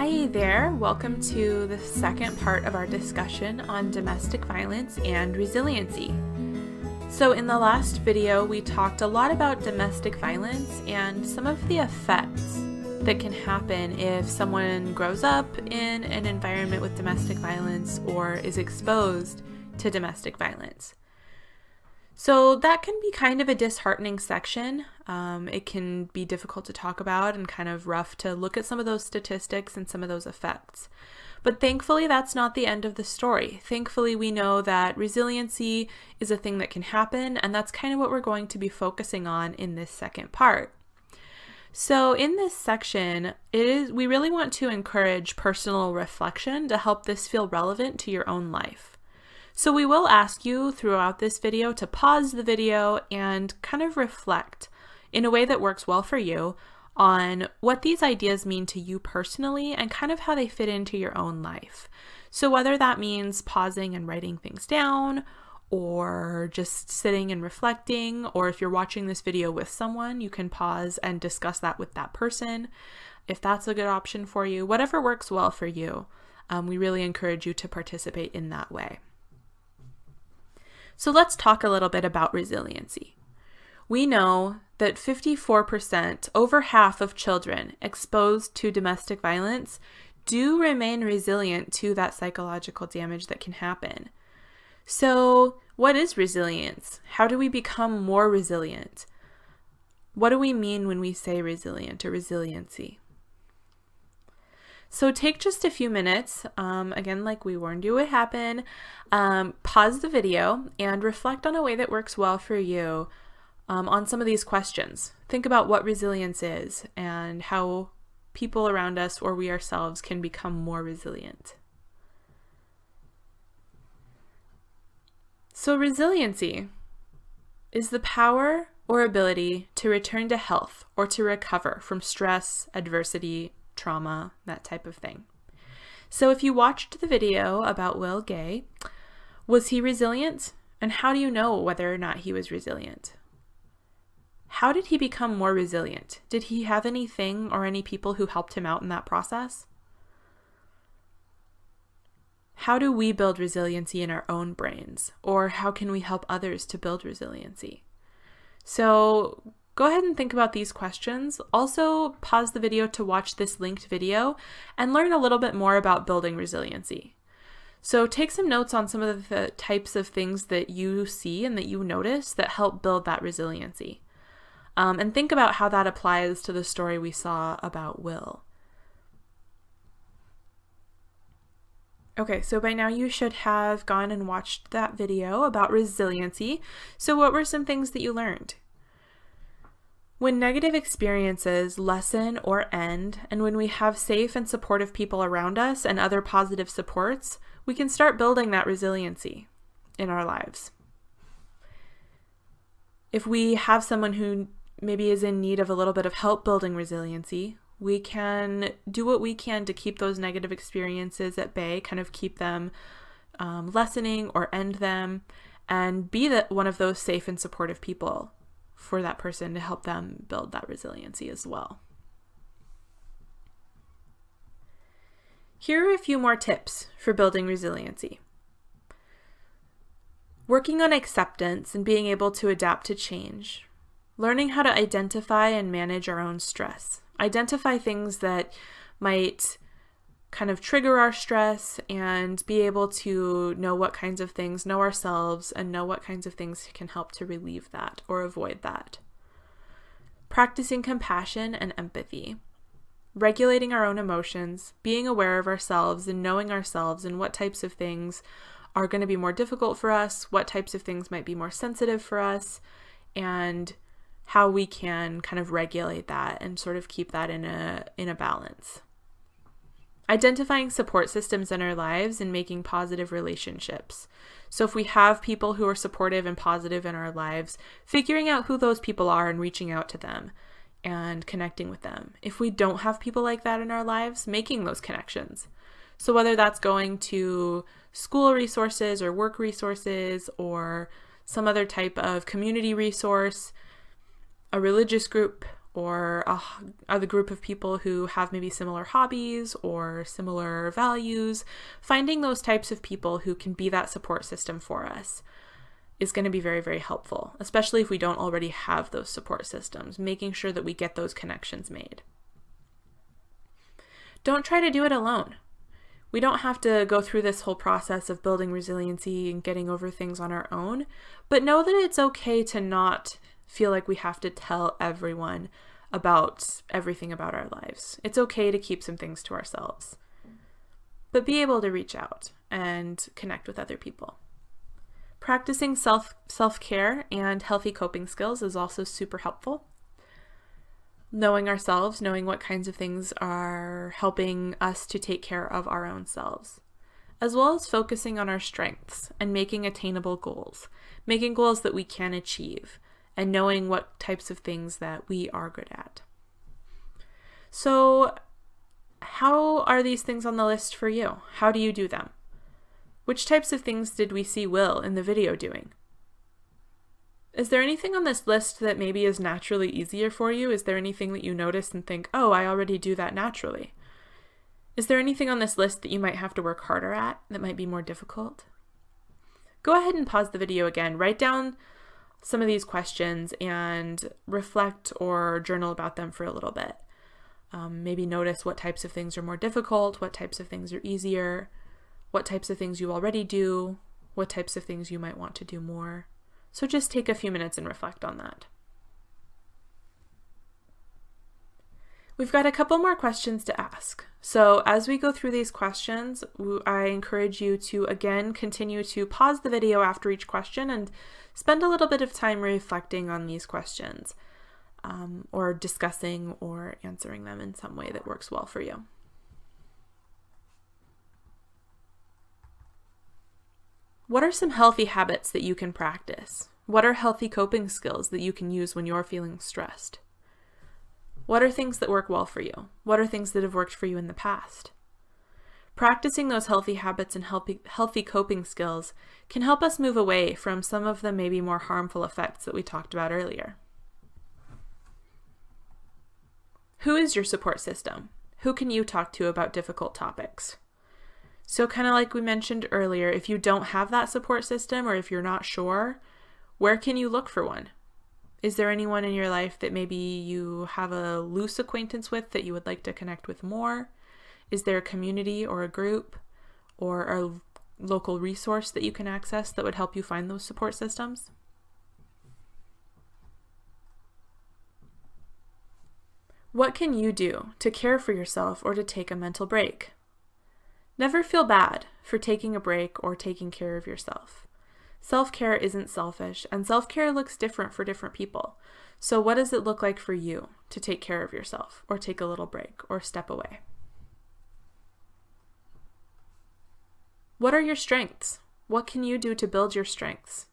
Hi there, welcome to the second part of our discussion on domestic violence and resiliency. So, in the last video, we talked a lot about domestic violence and some of the effects that can happen if someone grows up in an environment with domestic violence or is exposed to domestic violence. So that can be kind of a disheartening section. Um, it can be difficult to talk about and kind of rough to look at some of those statistics and some of those effects. But thankfully, that's not the end of the story. Thankfully, we know that resiliency is a thing that can happen, and that's kind of what we're going to be focusing on in this second part. So in this section, it is we really want to encourage personal reflection to help this feel relevant to your own life. So we will ask you throughout this video to pause the video and kind of reflect in a way that works well for you on what these ideas mean to you personally and kind of how they fit into your own life. So whether that means pausing and writing things down or just sitting and reflecting, or if you're watching this video with someone, you can pause and discuss that with that person. If that's a good option for you, whatever works well for you, um, we really encourage you to participate in that way. So let's talk a little bit about resiliency. We know that 54%, over half of children exposed to domestic violence, do remain resilient to that psychological damage that can happen. So, what is resilience? How do we become more resilient? What do we mean when we say resilient or resiliency? So take just a few minutes, um, again, like we warned you would happen, um, pause the video and reflect on a way that works well for you um, on some of these questions. Think about what resilience is and how people around us or we ourselves can become more resilient. So, resiliency is the power or ability to return to health or to recover from stress, adversity, trauma, that type of thing. So if you watched the video about Will Gay, was he resilient? And how do you know whether or not he was resilient? How did he become more resilient? Did he have anything or any people who helped him out in that process? How do we build resiliency in our own brains? Or how can we help others to build resiliency? So, Go ahead and think about these questions. Also, pause the video to watch this linked video and learn a little bit more about building resiliency. So take some notes on some of the types of things that you see and that you notice that help build that resiliency. Um, and think about how that applies to the story we saw about Will. Okay, so by now you should have gone and watched that video about resiliency. So what were some things that you learned? When negative experiences lessen or end, and when we have safe and supportive people around us and other positive supports, we can start building that resiliency in our lives. If we have someone who maybe is in need of a little bit of help building resiliency, we can do what we can to keep those negative experiences at bay, kind of keep them um, lessening or end them, and be the, one of those safe and supportive people for that person to help them build that resiliency as well. Here are a few more tips for building resiliency. Working on acceptance and being able to adapt to change. Learning how to identify and manage our own stress. Identify things that might kind of trigger our stress and be able to know what kinds of things, know ourselves, and know what kinds of things can help to relieve that or avoid that. Practicing compassion and empathy. Regulating our own emotions, being aware of ourselves and knowing ourselves and what types of things are going to be more difficult for us, what types of things might be more sensitive for us, and how we can kind of regulate that and sort of keep that in a in a balance. Identifying support systems in our lives and making positive relationships. So, if we have people who are supportive and positive in our lives, figuring out who those people are and reaching out to them and connecting with them. If we don't have people like that in our lives, making those connections. So, whether that's going to school resources or work resources or some other type of community resource, a religious group, or a, a group of people who have maybe similar hobbies or similar values. Finding those types of people who can be that support system for us is going to be very, very helpful, especially if we don't already have those support systems, making sure that we get those connections made. Don't try to do it alone. We don't have to go through this whole process of building resiliency and getting over things on our own, but know that it's okay to not feel like we have to tell everyone about everything about our lives. It's okay to keep some things to ourselves, but be able to reach out and connect with other people. Practicing self self-care and healthy coping skills is also super helpful. Knowing ourselves, knowing what kinds of things are helping us to take care of our own selves, as well as focusing on our strengths and making attainable goals, making goals that we can achieve, and knowing what types of things that we are good at. So, how are these things on the list for you? How do you do them? Which types of things did we see Will in the video doing? Is there anything on this list that maybe is naturally easier for you? Is there anything that you notice and think, oh, I already do that naturally? Is there anything on this list that you might have to work harder at that might be more difficult? Go ahead and pause the video again. Write down some of these questions and reflect or journal about them for a little bit. Um, maybe notice what types of things are more difficult, what types of things are easier, what types of things you already do, what types of things you might want to do more. So just take a few minutes and reflect on that. We've got a couple more questions to ask. So as we go through these questions, I encourage you to again continue to pause the video after each question and spend a little bit of time reflecting on these questions um, or discussing or answering them in some way that works well for you. What are some healthy habits that you can practice? What are healthy coping skills that you can use when you're feeling stressed? What are things that work well for you? What are things that have worked for you in the past? Practicing those healthy habits and healthy, coping skills can help us move away from some of the maybe more harmful effects that we talked about earlier. Who is your support system? Who can you talk to about difficult topics? So, kind of like we mentioned earlier, if you don't have that support system or if you're not sure, where can you look for one? Is there anyone in your life that maybe you have a loose acquaintance with that you would like to connect with more? Is there a community or a group or a local resource that you can access that would help you find those support systems? What can you do to care for yourself or to take a mental break? Never feel bad for taking a break or taking care of yourself. Self care isn't selfish, and self care looks different for different people. So, what does it look like for you to take care of yourself, or take a little break, or step away? What are your strengths? What can you do to build your strengths?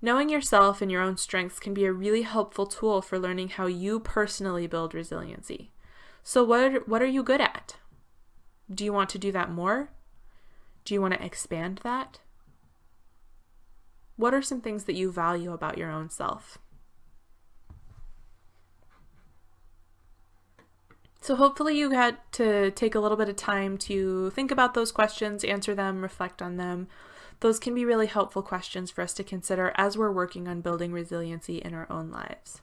Knowing yourself and your own strengths can be a really helpful tool for learning how you personally build resiliency. So, what are, what are you good at? Do you want to do that more? Do you want to expand that? What are some things that you value about your own self? So, hopefully, you had to take a little bit of time to think about those questions, answer them, reflect on them. Those can be really helpful questions for us to consider as we're working on building resiliency in our own lives.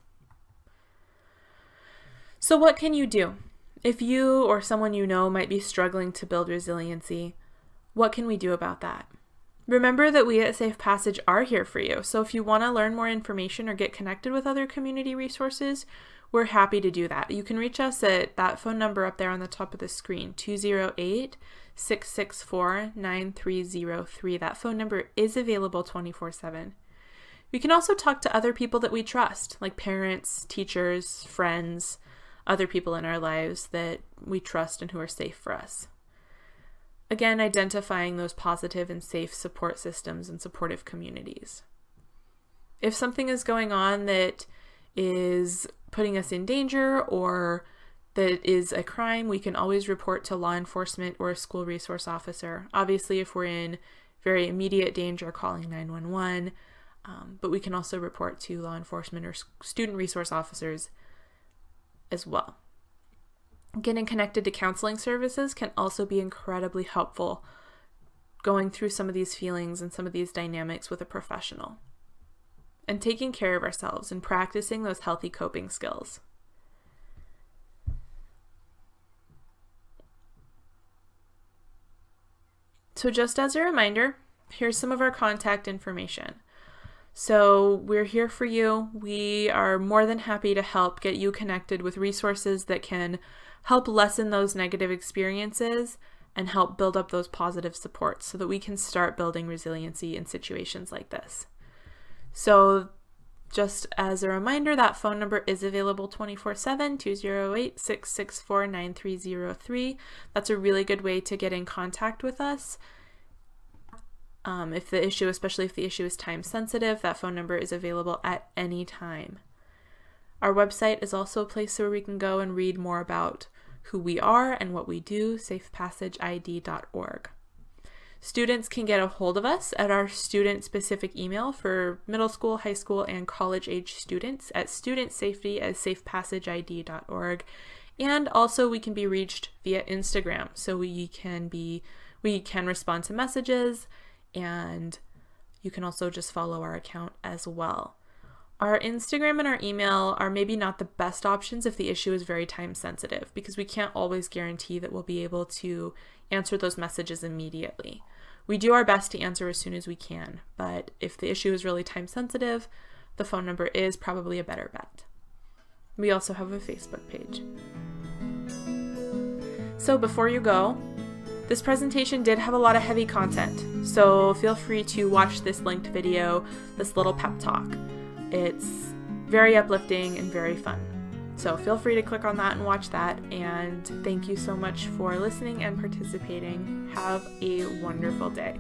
So, what can you do? If you or someone you know might be struggling to build resiliency, what can we do about that? Remember that we at Safe Passage are here for you, so if you want to learn more information or get connected with other community resources, we're happy to do that. You can reach us at that phone number up there on the top of the screen, 208 664 9303. That phone number is available 24 7. We can also talk to other people that we trust, like parents, teachers, friends, other people in our lives that we trust and who are safe for us. Again, identifying those positive and safe support systems and supportive communities. If something is going on that is putting us in danger or that is a crime, we can always report to law enforcement or a school resource officer. Obviously, if we're in very immediate danger, calling 911, um, but we can also report to law enforcement or student resource officers as well. Getting connected to counseling services can also be incredibly helpful going through some of these feelings and some of these dynamics with a professional. And taking care of ourselves and practicing those healthy coping skills. So, just as a reminder, here's some of our contact information. So, we're here for you. We are more than happy to help get you connected with resources that can help lessen those negative experiences and help build up those positive supports so that we can start building resiliency in situations like this. So, just as a reminder, that phone number is available 24 7 208 664 9303. That's a really good way to get in contact with us. Um, if the issue, especially if the issue is time sensitive, that phone number is available at any time. Our website is also a place where we can go and read more about who we are and what we do, safepassageid.org. Students can get a hold of us at our student specific email for middle school, high school, and college age students at studentsafety at safepassageid.org. And also we can be reached via Instagram. So we can be we can respond to messages and you can also just follow our account as well. Our Instagram and our email are maybe not the best options if the issue is very time sensitive because we can't always guarantee that we'll be able to answer those messages immediately. We do our best to answer as soon as we can, but if the issue is really time sensitive, the phone number is probably a better bet. We also have a Facebook page. So before you go, this presentation did have a lot of heavy content, so feel free to watch this linked video, this little pep talk. It's very uplifting and very fun. So feel free to click on that and watch that. And thank you so much for listening and participating. Have a wonderful day.